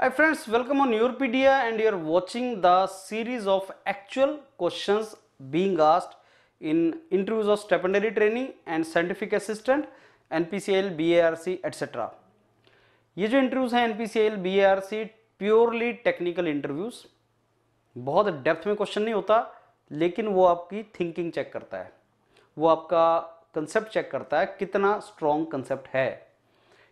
Hi friends, welcome on Europedia and you're watching the series of actual questions being asked in interviews of secondary training and scientific assistant, NPCL, BARC, etc. ये जो interviews हैं NPCL BRC purely technical interviews बहुत depth में question नहीं होता लेकिन वो आपकी थिंकिंग चेक करता है वो आपका कंसेप्ट चेक करता है कितना स्ट्रॉन्ग कंसेप्ट है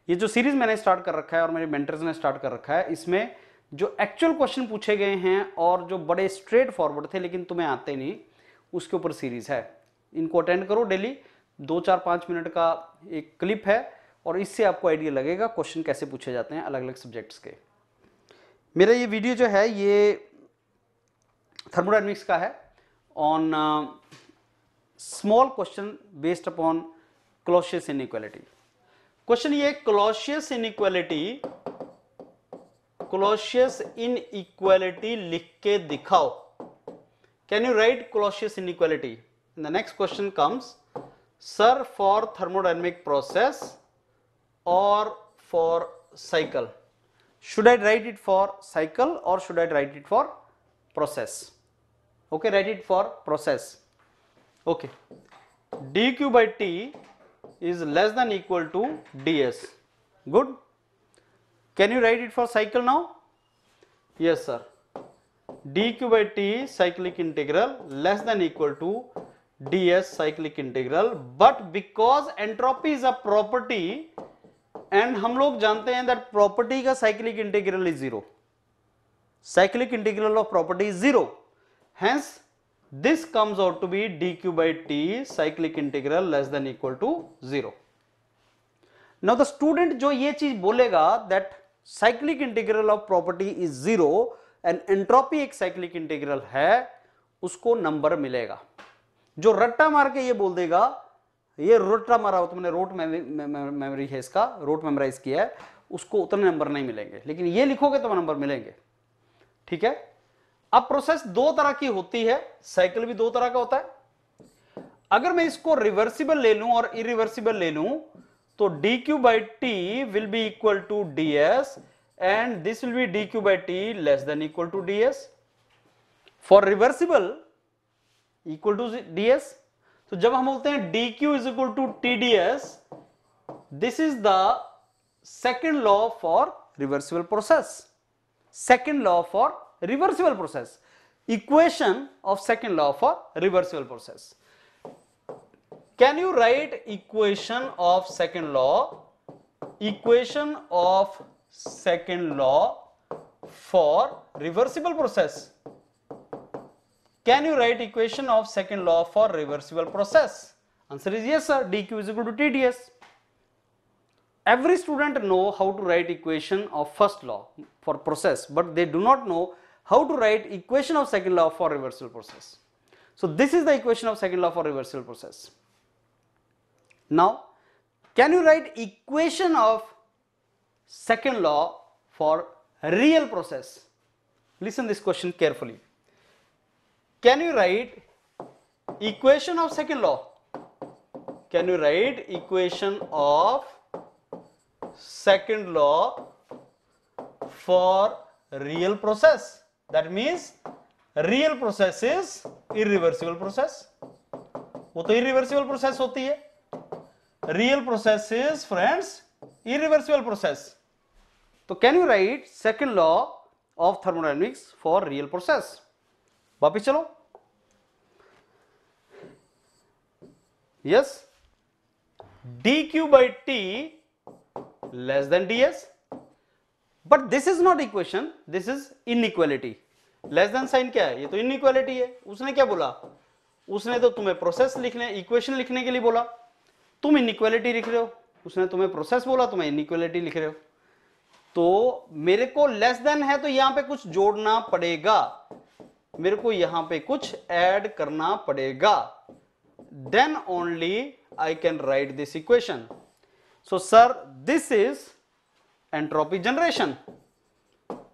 ये जो सीरीज़ मैंने स्टार्ट कर रखा है और मेरे मेंटर्स ने स्टार्ट कर रखा है, इसमें जो एक्चुअल क्वेश्चन पूछे गए हैं और जो बड़े स्ट्रेट फॉरवर्ड थे, लेकिन तुम्हें आते नहीं, उसके ऊपर सीरीज़ है। इनको अटेंड करो डेली दो चार पाँच मिनट का एक क्लिप है और इससे आपको आइडिया लगेगा क्वेश्चन कैसे पूछे जाते हैं अलग अलग सब्जेक्ट्स के। मेरा ये वीडियो जो है, ये थर्मोडाइनमिक्स का है। On small question based upon Clausius inequality question ये, Clausius inequality Clausius inequality लिख के दिखाओ। Can you write Clausius inequality? The next question comes sir for thermodynamic process और for cycle should I write it for cycle और should I write it for process okay write it for process okay d q by t is less than equal to ds good can you write it for cycle now yes sir dq by t cyclic integral less than equal to ds cyclic integral but because entropy is a property and हम लोग जानते हैं that property का cyclic integral is zero cyclic integral of property is zero hence comes out to be D Q by T cyclic integral less than equal to zero now the student जो ये चीज़ बोलेगा that cyclic integral of property is zero and entropy एक cyclic integral है, उसको number मिलेगा। जो रट्टा मार के ये बोल देगा, ये रोटा मारा हो तुमने रोट मेमोरी है इसका रोट मेमोराइज किया है, उसको उतने नंबर नहीं मिलेंगे। लेकिन ये लिखोगे तो नंबर मिलेंगे। ठीक है? अब प्रोसेस दो तरह की होती है साइकिल भी दो तरह का होता है। अगर मैं इसको रिवर्सिबल ले लूँ और इरिवर्सिबल ले लूँ तो d q by t will be equal to d s and this will be d q by t less than equal to d s for reversible equal to d s तो जब हम बोलते हैं d q is equal to t d s this is the second law for reversible process second law for reversible process equation of second law for reversible process. Can you write equation of second law? Equation of second law for reversible process. Can you write equation of second law for reversible process? Answer is yes sir, dq is equal to tds. Every student know how to write equation of first law for process but they do not know how to write equation of second law for reversible process. So this is the equation of second law for reversible process. Now can you write equation of second law for real process? Listen this question carefully. Can you write equation of second law? Can you write equation of second law for real process? That means real process is irreversible process. वो तो irreversible process होती है real process is friends irreversible process तो can you write second law of thermodynamics for real process वापिस चलो yes d q by t less than d s but this is not equation this is inequality less than sign क्या है? ये तो inequality है। उसने क्या बोला? उसने तो तुम्हें प्रोसेस लिखने इक्वेशन लिखने के लिए बोला। तुम इनइक्वालिटी लिख रहे हो। उसने तुम्हें प्रोसेस बोला, तुम्हें इनइक्वालिटी लिख रहे हो। तो मेरे को लेस देन है तो यहाँ पे कुछ जोड़ना पड़ेगा। मेरे को यहाँ पे कुछ ऐड करना पड़ेगा। Then only I can write this equation so sir this is entropy generation.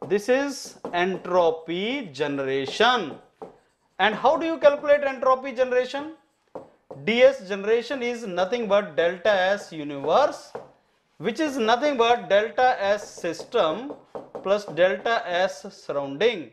This is entropy generation. And how do you calculate entropy generation? ds generation is nothing but delta s universe which is nothing but delta s system plus delta s surrounding